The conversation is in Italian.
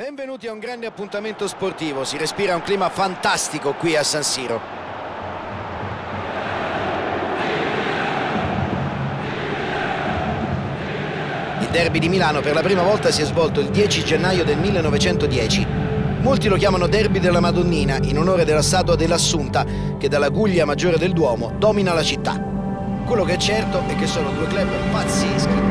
Benvenuti a un grande appuntamento sportivo, si respira un clima fantastico qui a San Siro. Il derby di Milano per la prima volta si è svolto il 10 gennaio del 1910. Molti lo chiamano derby della Madonnina in onore della statua dell'Assunta che dalla Guglia Maggiore del Duomo domina la città. Quello che è certo è che sono due club pazzeschi